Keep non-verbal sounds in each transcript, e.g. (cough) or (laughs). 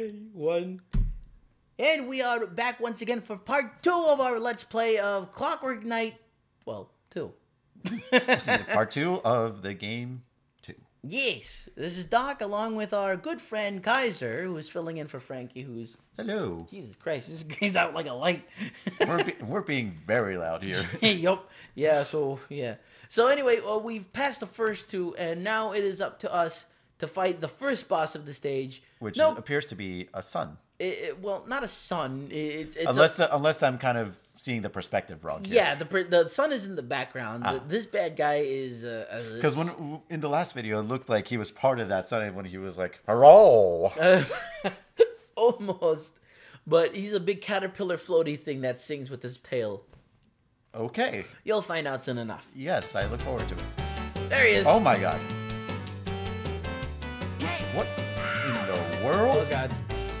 One. And we are back once again for part two of our Let's Play of Clockwork Knight. Well, two. This is part two of the game two. Yes, this is Doc along with our good friend Kaiser, who is filling in for Frankie, who's. Hello. Jesus Christ, this (laughs) he's out like a light. We're, be- we're being very loud here. (laughs) yup. Yeah, so, yeah. So, anyway, well, we've passed the first two, and now it is up to us to fight the first boss of the stage. Which Nope. appears to be a sun. It, it- well, not a sun. It, it's Unless a, the, unless I'm kind of seeing the perspective wrong here. yeah, the the sun is in the background. Ah. The- this bad guy is uh, Because when in the last video, it looked like he was part of that sun when he was like, "Hello." Uh, (laughs) almost, but he's a big caterpillar floaty thing that sings with his tail. Okay. You'll find out soon enough. Yes, I look forward to it. There he is. Oh my god. What in the world? Oh. God!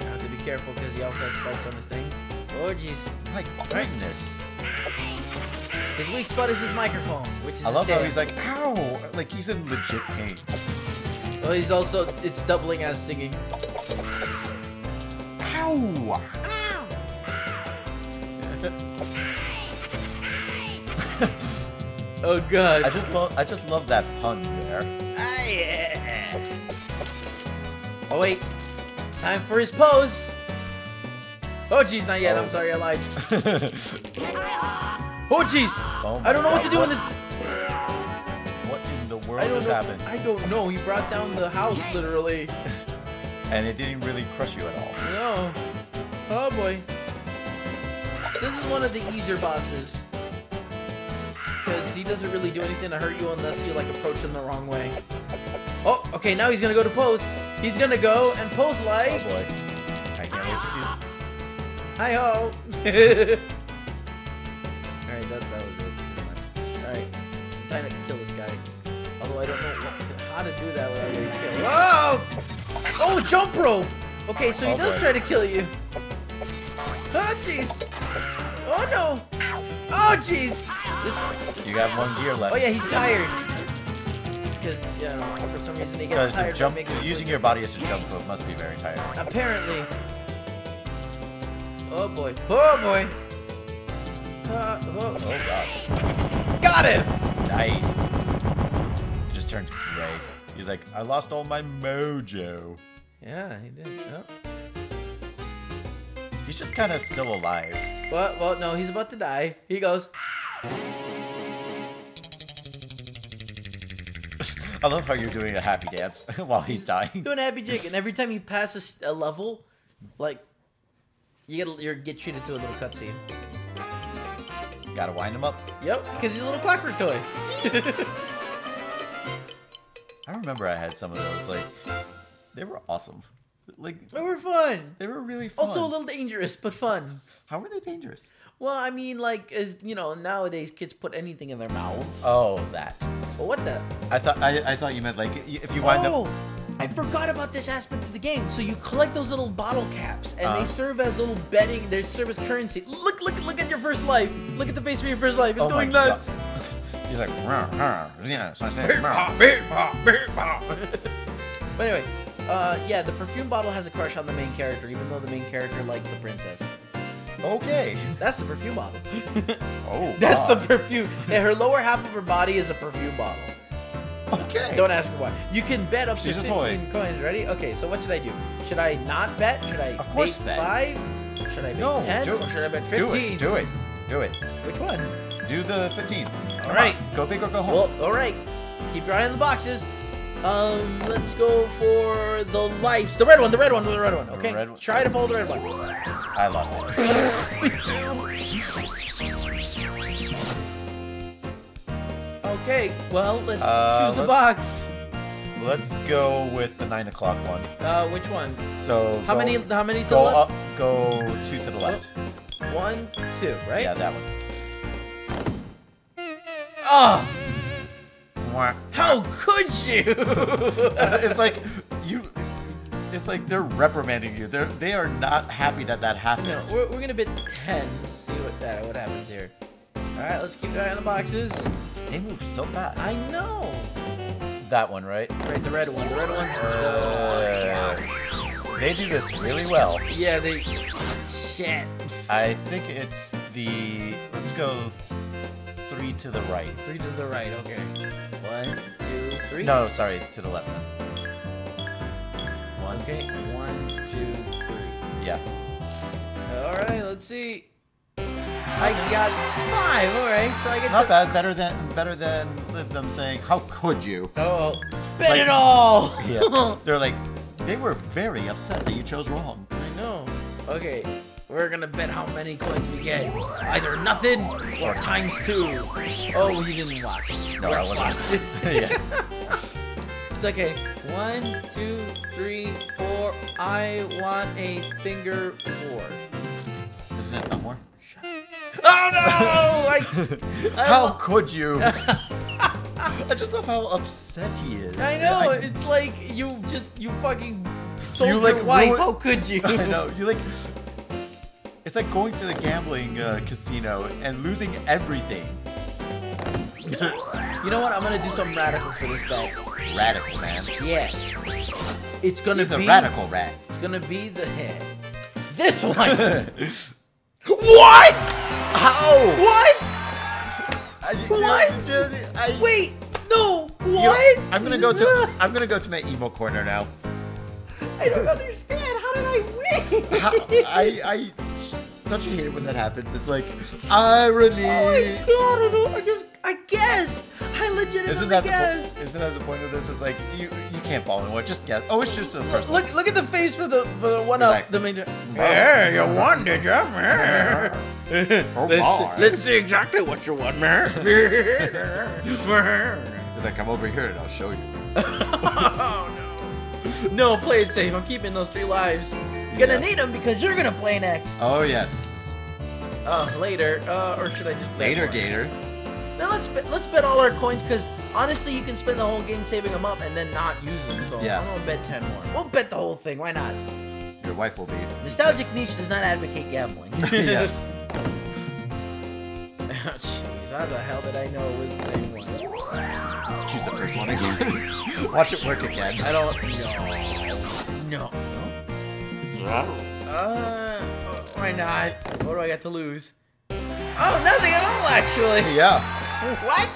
I have to be careful because he also has spikes on his things. Oh jeez. My goodness. His weak spot is his microphone, which is I love how he's like, "Ow!" Like he's in legit pain. Oh, he's also it's doubling as singing. Ow! (laughs) Oh God! I just love I just love that pun there. Ah, yeah. Oh wait, time for his pose. Oh jeez, not yet. I'm Oh. sorry, I lied. (laughs) Oh jeez, Oh I don't know my what to God, do in this. What in the world just know. happened? I don't know. He brought down the house literally. (laughs) And it didn't really crush you at all. No. Oh boy. This is one of the easier bosses. Because he doesn't really do anything to hurt you unless you like approach him the wrong way. Oh, okay, now he's gonna go to pose. He's gonna go and pose Oh boy. I can't wait to see it. hi ho. Alright, that, that was it pretty much. Alright. Time to kill this guy. Although I don't know what, how to do that without getting killed. Oh! Oh, jump rope! Okay, so he Oh, does boy. try to kill you. Oh jeez! Oh no! Oh jeez! This You got one gear left. Oh yeah, he's tired. Because yeah, for some reason he gets tired. jump, using your body as a jump move must be very tiring. Apparently. Oh boy. Oh boy. Uh, oh. Oh god. Got him! Nice. He just turns gray. He's like, I lost all my mojo. Yeah, he did. Oh. He's just kind of still alive. Well, well, no, he's about to die. He goes. I love how you're doing a happy dance (laughs) while he's dying. doing a happy jig, and every time you pass a level, like you get you get treated to a little cutscene. Gotta wind him up. Yep, because he's a little clockwork toy. (laughs) I remember I had some of those. Like, they were awesome. Like, they were fun. they were really fun. Also a little dangerous, but fun. How were they dangerous? Well, I mean, like, as you know, nowadays kids put anything in their mouths. Oh, that. But what the? I thought I, I thought you meant like if you wind up. oh, up. I forgot about this aspect of the game. So you collect those little bottle caps, and Uh. they serve as little betting. They serve as currency. Look, look, look at your first life. Look at the face of your first life. It's Oh going nuts. (laughs) He's like, "Rah, rah." yeah. So I "Rah." (laughs) But anyway, uh, yeah, the perfume bottle has a crush on the main character, even though the main character likes the princess. Okay. That's the perfume bottle. (laughs) Oh, That's the perfume. Yeah, her lower half of her body is a perfume bottle. Okay. Don't ask me why. You can bet up She's to a 15 toy. coins. Ready? Okay, so what should I do? Should I not bet? Should I Of course bet. five? Should I bet No, 10? do- or should I bet Do 15? it. Do it. Do it. Which one? Do the 15. All right. Go big or go home. Well, alright. Keep your eye on the boxes. Um, let's go for the lights. The red one, the red one, the red one. Okay. red one. Try to follow the red one. I lost it. (laughs) Okay, well, let's Uh, choose a let's- box. Let's go with the 9 o'clock one. Uh, which one? So How go- many? How many to the Go left? up. Go two to the left. One, two, right? Yeah, that one. Oh, How could you? It's it's like you. It's like they're reprimanding you. They're they are not happy that that happened. No, we're, we're gonna bid ten. See what that what happens here. All right, let's keep an eye on the boxes. They move so fast. I know. that one, right? Right, the red one. The red one's Uh, They do this really well. Yeah, they. Shit. I think it's the. Let's go three to the right. Three to the right. Okay. Three. No, sorry, to the left. One. Okay. One, two, three. Yeah. All right. Let's see. I got five. All right. So I get Not bad. Better than better than them saying, "How could you?" Oh, bet Like- it all. Yeah. They're like, they were very upset that you chose wrong. I know. Okay, we're gonna bet how many coins we get. Either nothing or times two. Oh, you didn't watch. No, I wasn't. fucked. (laughs) (laughs) Yes. It's okay. One, two, three, four. I want a finger four. Isn't it thumb more? Oh no! I, (laughs) I How could you? I just love how upset he is. I know. it's like you just you fucking sold You, your like, wife. How could you? I know. You like. It's like going to the gambling uh, casino and losing everything. You know what? I'm gonna do something radical for this bet. Radical, man. Yeah. It's gonna He's a radical rat. It's gonna be the head. This (laughs) one. what? How? What? I- What? I- Wait. No. You What? I'm gonna go to. (laughs) I'm gonna go to my emo corner now. I don't understand. How did I win? How, I, I. Don't you hate it when that happens? It's like irony. Oh my god! I, don't, I just. I guessed. I legitimately Isn't that the guessed. point? Isn't that the point of this? It's like you you can't fall in one. Just guess. Oh, it's just the first one. look, look at the face for the for the one up. The major. Yeah, you won, did you? (laughs) Oh, (laughs) let's, boy. let's see exactly what you won, man. (laughs) It's like come over here and I'll show you. oh no. No, play it safe. I'm keeping those three lives. You're gonna Yeah. need them because you're gonna play next. Oh yes. Uh, later. Uh, or should I just bet Later, more? Gator. Now let's bet, let's bet all our coins because honestly, you can spend the whole game saving them up and then not use them. So Yeah. I'm gonna bet ten more. We'll bet the whole thing. Why not? Your wife will be. Nostalgic niche does not advocate gambling. (laughs) yes. (laughs) Jeez, how the hell did I know it was the same one? She's the first one again. (laughs) Watch it work again. I don't know. No. Uh, why not? What do I got to lose? Oh, nothing at all, actually. Yeah. What?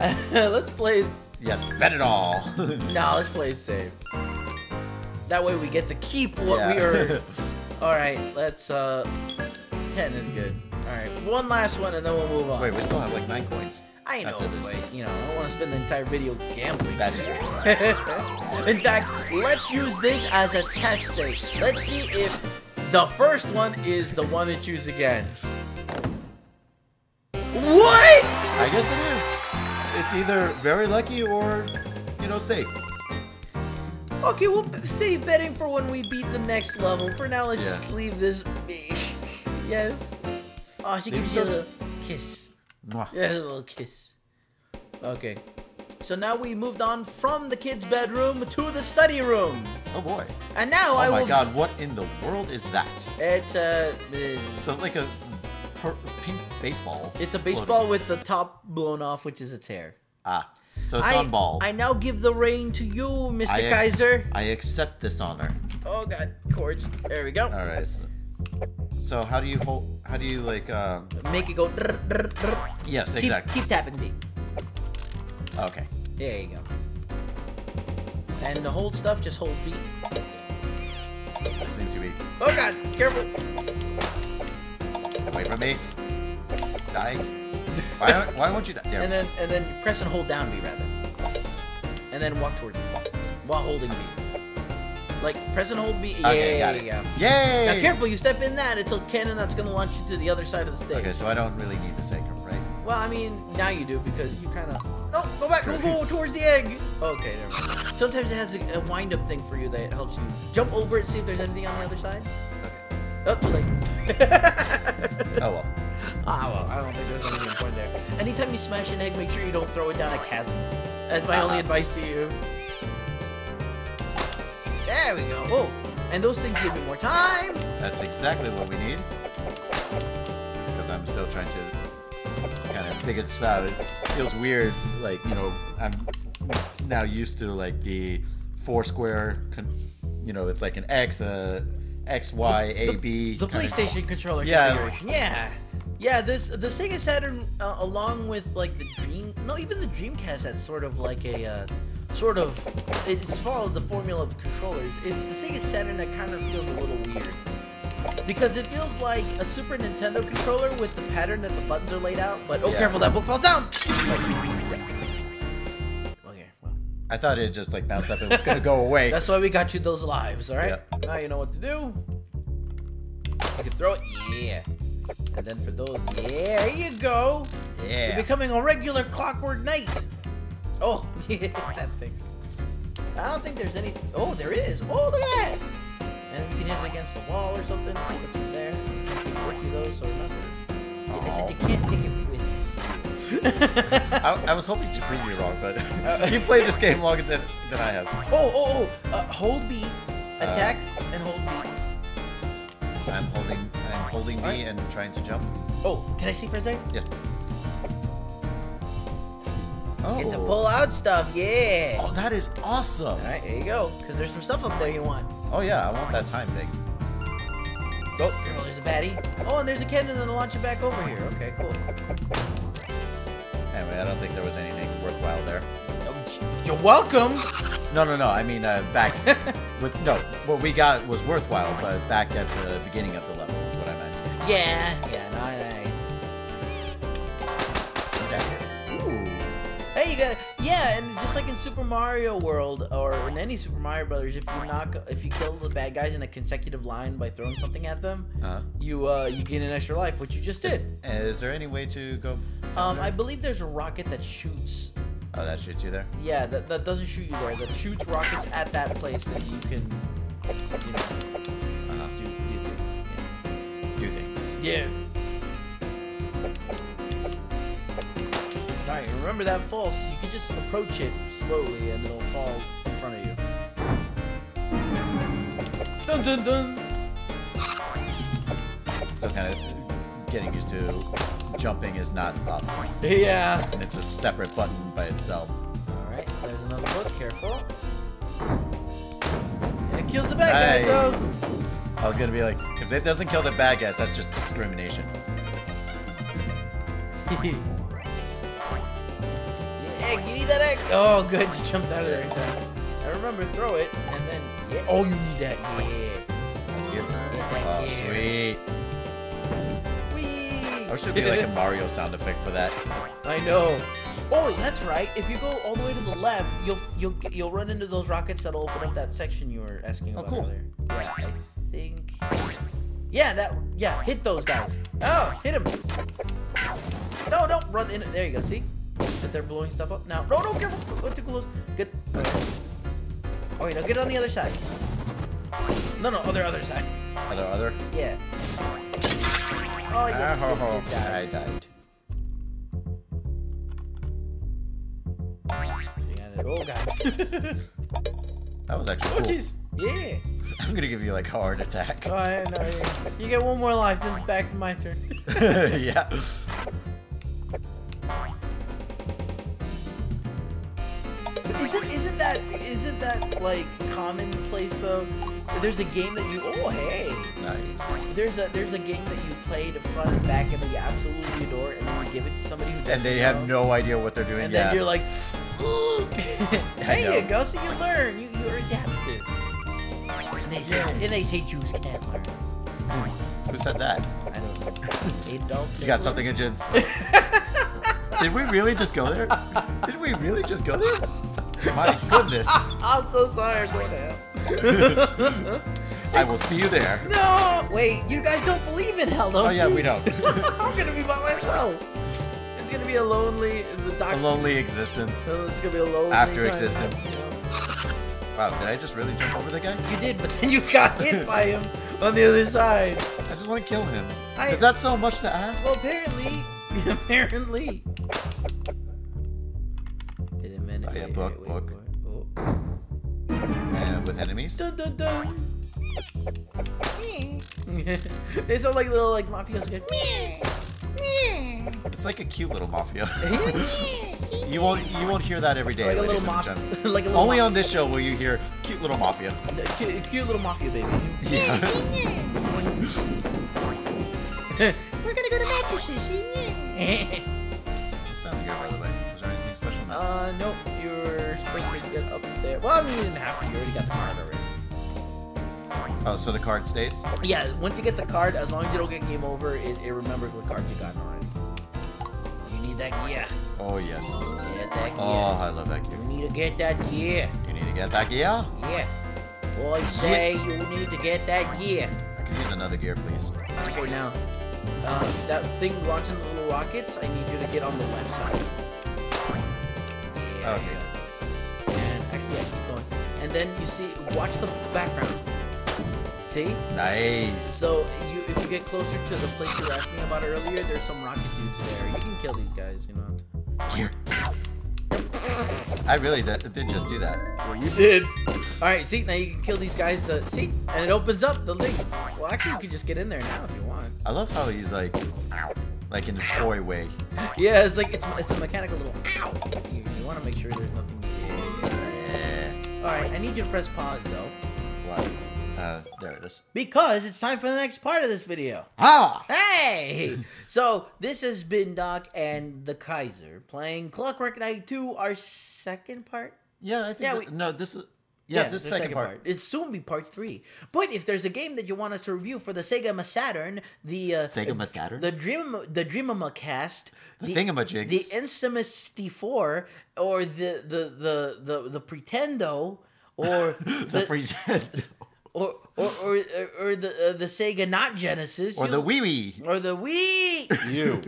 (laughs) let's play. Yes. Bet it all. (laughs) No, let's play it safe. That way we get to keep what we Yeah. earn. (laughs) All right, let's. uh Ten is good. All right, one last one and then we'll move on. Wait, we still have like nine coins. I know, but you know, I don't want to spend the entire video gambling. That's (laughs) In fact, let's use this as a test state. Let's see if the first one is the one to choose again. What? I guess it is. It's either very lucky or, you know, safe. Okay, we'll save betting for when we beat the next level. For now, let's Yeah. just leave this be. (laughs) yes. Oh, she Maybe gives you a kiss. Mwah. Yeah, a little kiss. Okay. So now we moved on from the kids' bedroom to the study room. Oh boy. And now I Oh my god, what in the world is that? It's a. uh, So like a per- pink baseball. It's a floating. baseball with the top blown off, which is its hair. Ah. So it's I, on ball. I now give the reign to you, Mr. I Kaiser. I accept this honor. Oh god, chords. There we go. All right. So, how do you hold? How do you like? Um, Make it go. drr, drr, drr. yes, Keep, exactly. keep tapping B. Okay. There you go. And the hold stuff, just hold B. That seems to be. Oh god, careful. Wait for me. Die. Why? Why won't you die? There. And then and then press and hold down B rather. And then walk towards B while holding B. Like press and hold B. Okay, yeah, got it. yeah. Yay! Now careful, you step in that. It's a cannon that's gonna launch you to the other side of the stage. Okay, so I don't really need the sacrum, right? Well, I mean, now you do because you kind of. No, go back. Go, go towards the egg. Okay, there we go. Sometimes it has a, a wind-up thing for you that helps you jump over it, see if there's anything on the other side. Okay. Oh, too late. (laughs) Oh well. Ah, well, I don't think there's anything important there. Anytime you smash an egg, make sure you don't throw it down a chasm. That's my only Uh-huh. advice to you. There we go. Whoa. And those things give you more time. That's exactly what we need. Because I'm still trying to kind of figure this out. It feels weird, like, you know, I'm now used to like the four square, con- you know, it's like an X, a X, Y, A, B. The PlayStation controller Yeah. configuration. Yeah. Yeah, this the Sega Saturn, uh, along with like the Dream, no, even the Dreamcast had sort of like a, uh, sort of, it's followed the formula of the controllers. It's the Sega Saturn that kind of feels a little weird. Because it feels like a Super Nintendo controller with the pattern that the buttons are laid out, but oh, Yeah. careful, that book falls down! Okay, well, I thought it just like bounced up and was gonna go (laughs) away. that's why we got you those lives, alright? Yeah. Now you know what to do. You can throw it, yeah. And then for those, yeah, there you go. You're yeah. becoming a regular clockwork knight. Oh, yeah, (laughs) that thing. I don't think there's any. Oh, there is. Oh, look at that. And you can hit it against the wall or something. See what's in there. Take it with you though, so remember. Yeah, I said you can't take it with you. (laughs) I, I was hoping to prove you wrong, but Uh, (laughs) you played this game longer than, than I have. oh, oh, oh. Uh, hold B, Uh, attack, and hold B. I'm holding I'm holding B Alright. and trying to jump. Oh, can I see for a second? Yeah. Oh. Get the pull out stuff, yeah. Oh, that is awesome. All right, there you go. Because there's some stuff up there you want. Oh yeah, I want that time thing. Oh, there's a baddie. Oh, and there's a cannon and launch it back over here. Okay, cool. Anyway, I don't think there was anything worthwhile there. You're welcome. No, no, no. I mean, uh, back (laughs) with no. What we got was worthwhile, but back at the beginning of the level is what I meant. Yeah, yeah, nice. Ooh. Hey, you got yeah, and just like in Super Mario World or in any Super Mario Brothers, if you knock, if you kill the bad guys in a consecutive line by throwing something at them, Uh, you uh you gain an extra life, which you just did. is there any way to go? Um, there? I believe there's a rocket that shoots. Oh, that shoots you there. Yeah, that, that doesn't shoot you there. That shoots rockets at that place, and you can, you know, Uh-huh. do, do things. Do things. Yeah. Remember that falls. You can just approach it slowly and it'll fall in front of you. Dun dun dun! Still kind of getting used to jumping is not up, Yeah. and it's a separate button by itself. Alright, so there's another book. Careful. And it kills the bad guys, Nice. I was gonna be like, if it doesn't kill the bad guys, that's just discrimination. (laughs) though. yeah, egg, you need that egg. Oh, good. You jumped out of there in time. I remember, throw it, and then, yeah. Oh, you need that. Yeah. That's good. Get that Oh, gear. sweet. Whee! I wish there'd be like a (laughs) Mario sound effect for that. I know. Oh, that's right. If you go all the way to the left, you'll you'll you'll run into those rockets that'll open up that section you were asking oh, about Oh, cool. earlier. Yeah, I think. Yeah, that. Yeah, hit those guys. Oh, hit him. No, don't run in. There you go. See that they're blowing stuff up now. No, no, careful. Go too close. Good. Okay. Oh, wait, no, get on the other side. No, no, other other side. Other, other. Yeah. Oh, yeah. Ah, ho, ho. that. I died. It. Oh god. (laughs) That was actually oh jeez. Yeah. (laughs) I'm gonna give you like a heart attack. Oh, I know. yeah. You get one more life, then it's back to my turn. (laughs) yeah. Isn't isn't that isn't that like commonplace though? There's a game that you oh hey. Nice. There's a there's a game that you play to front and back and that you absolutely adore and then you give it to somebody who doesn't And they know. have no idea what they're doing. and yeah. then you're like There (laughs) you go, so you learn. You you're adaptive. And they say, and they say Jews can't learn. Who said that? I don't know. You got something, Jins? (laughs) Did we really just go there? Did we really just go there? My goodness. (laughs) I'm so sorry, I'm going to hell. I will see you there. No! Wait, you guys don't believe in hell, don't you? Oh yeah, you? we don't. (laughs) I'm gonna be by myself. It's gonna be a lonely. The A lonely existence. So it's gonna be a lonely. After time, existence. Wow, did I just really jump over the guy? You did, but then you got hit (laughs) by him on the other side. I just want to kill him. I- Is that so much to ask? Well, apparently, apparently. Wait a. Yeah, wait, book, wait, wait, book. wait. Oh. And with enemies? Dun dun dun. (laughs) they sound like little like mafiosos. Good. It's like a cute little mafia. (laughs) (laughs) You won't you won't hear that every day, Like a ladies little and mafia. gentlemen. like a little Only ma- on this show will you hear cute little mafia. cute, cute little mafia baby. Yeah. We're gonna go to mattresses. What's down here, by the way? Is there anything special now? uh, nope. To get up there. Well, I mean, you didn't have to. You already got the card already. oh, so the card stays? Yeah, once you get the card, as long as you don't get game over, it, it remembers what card you got on it. You need that gear. Oh yes. Get that gear. Oh, I love that gear. You need to get that gear. You need to get that gear. Yeah. Boy, say you need to get that gear. I could use another gear, please. Okay, now, uh, that thing launching the little rockets, I need you to get on the left side. Yeah. Okay. And yeah, keep going. And then you see, watch the background. See? Nice. So you, if you get closer to the place you were asking about earlier, there's some rocket dudes there. You can kill these guys, you know. Here. I really did, did just do that. Well, you did. All right, see, now you can kill these guys. To see, and it opens up the link. Well, actually, you can just get in there now if you want. I love how he's like, like in a toy way. (laughs) Yeah, it's like it's it's a mechanical little ow. You, you want to make sure there's nothing. Eh, All right, I need you to press pause though, What? Uh, there it is. because it's time for the next part of this video. Ah! Hey! (laughs) so this has been Doc and the Kaiser playing Clockwork Knight 2, our second part. Yeah, I think. Yeah, that- we- no, this is. Yeah, this the second, part. It's soon be part three. But if there's a game that you want us to review for the Sega Saturn, the uh, Sega Saturn? the Dream, the Dreamamacast, The Thingamajigs. the Insimus D4, or the the the the, the Pretendo, or (laughs) the the, pretend. (laughs) or, or or or the uh, the Sega not Genesis, or you- the Wii wee. or the Wii. (laughs) You.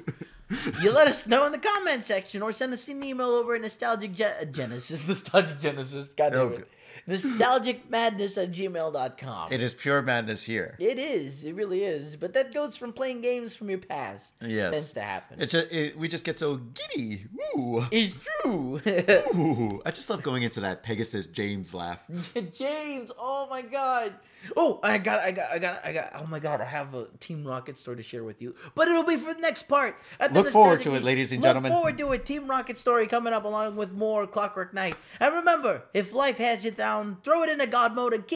you let us know in the comment section or send us an email over at nostalgic Ge- genesis nostalgic genesis god damn Oh, it good. Nostalgic madness at gmail.com It is pure madness here. it is it really is but that goes from playing games from your past Yes. tends to happen It's a, it, we just get so giddy. Woo. it's true Ooh. (laughs) I just love going into that Pegasus James laugh. (laughs) james oh my god oh i got i got i got i got oh my god i have a team rocket story to share with you but it'll be for the next part At Look forward to it, ladies and Look gentlemen. Look forward to a team rocket story coming up along with more Clockwork Knight and remember if life has you down throw it into god mode keep